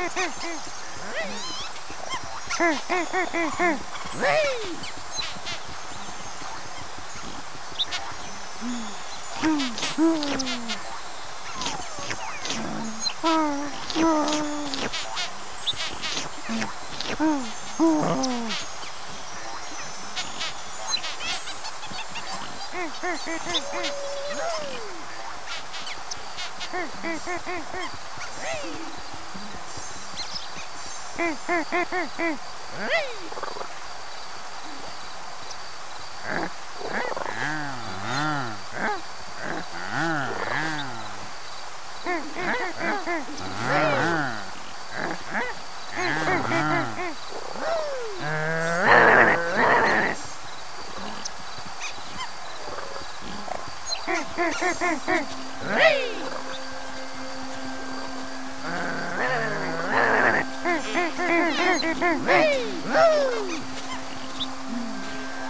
Hey! Hey!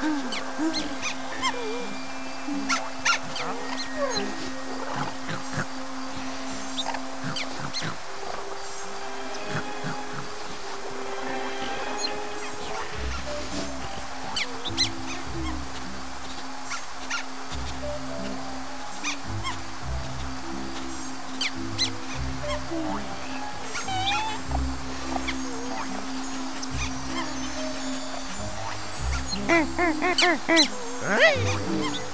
Quand Huh?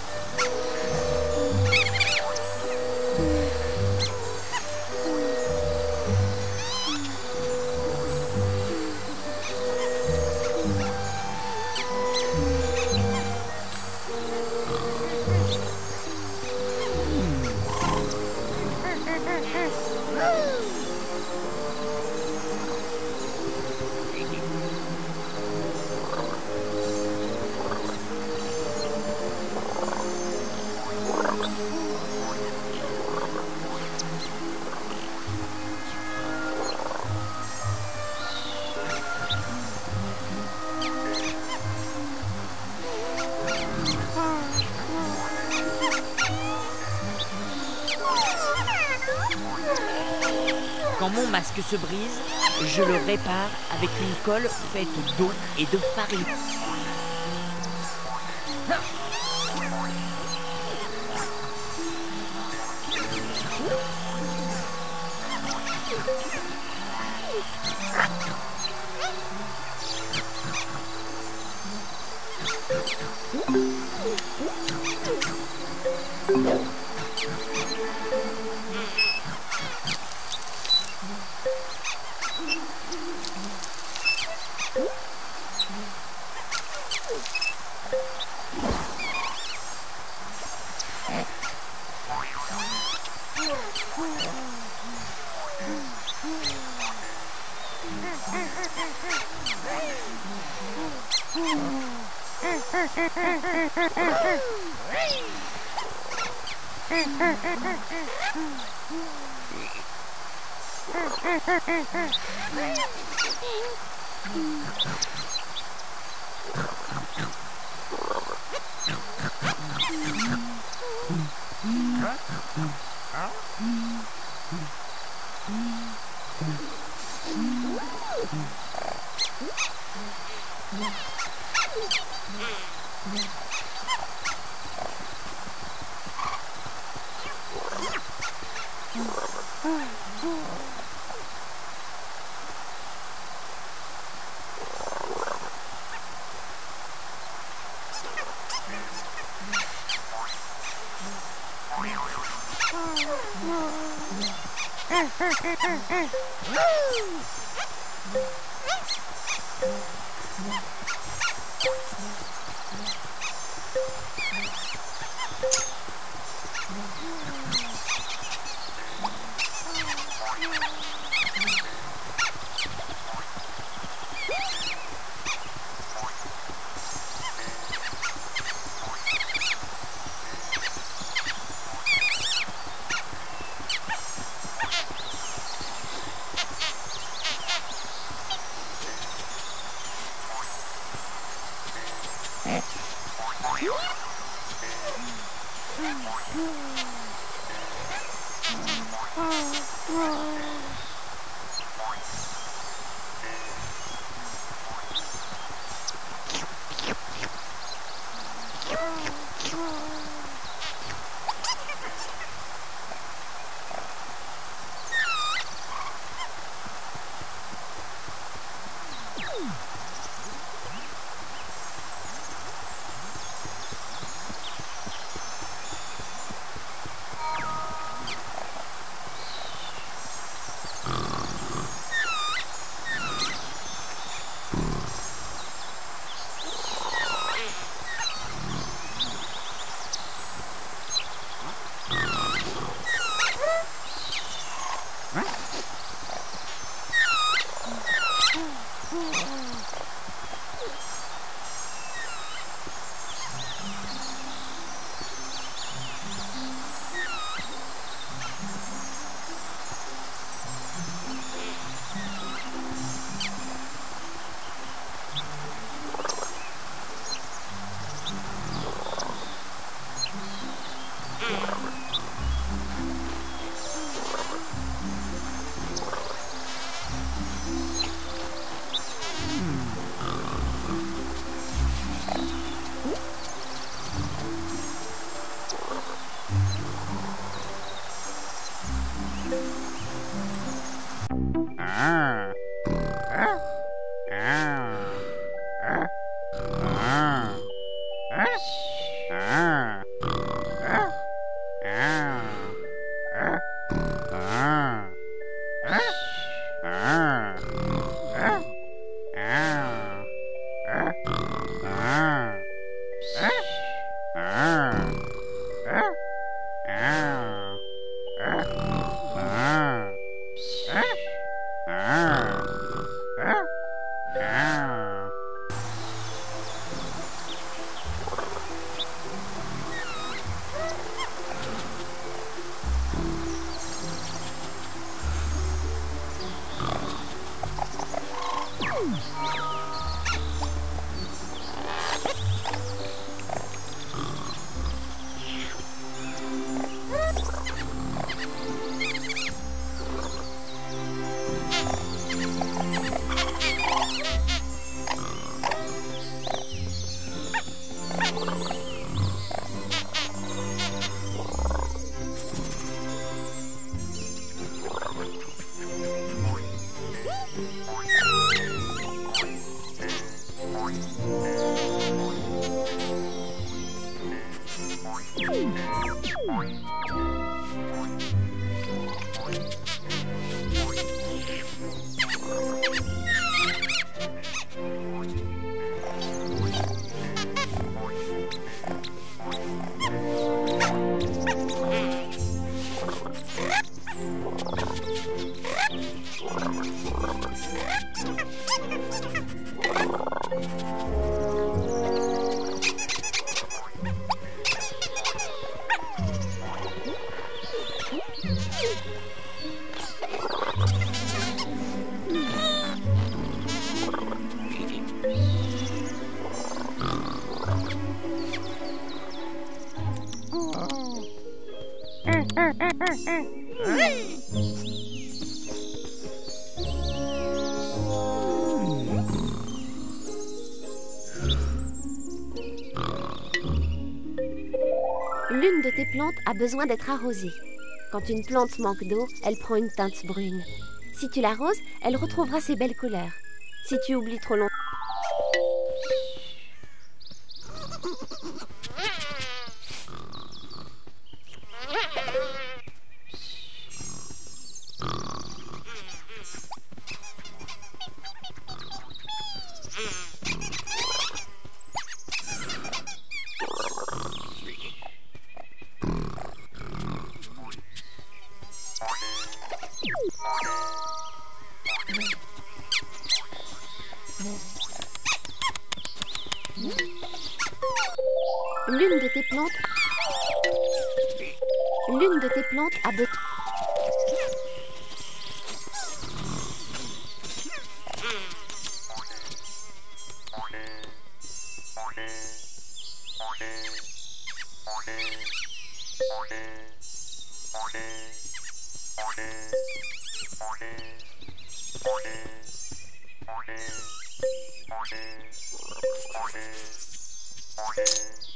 masque se brise, je le répare avec une colle faite d'eau et de farine. Yeah. Woo! What? Oh, L'une de tes plantes a besoin d'être arrosée. Quand une plante manque d'eau, elle prend une teinte brune. Si tu l'arroses, elle retrouvera ses belles couleurs. Si tu oublies trop longtemps... L'une de tes plantes. L'une de tes plantes a besoin. Okay.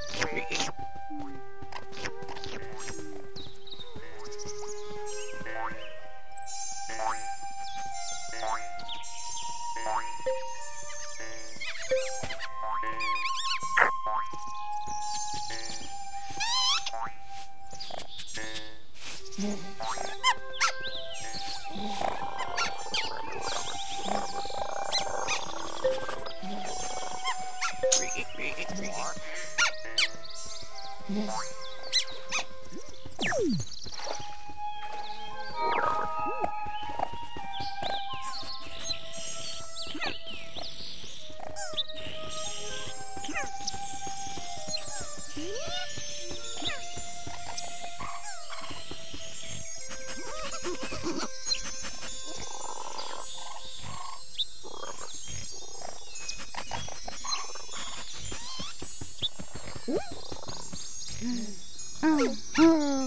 Mm. Oh, oh.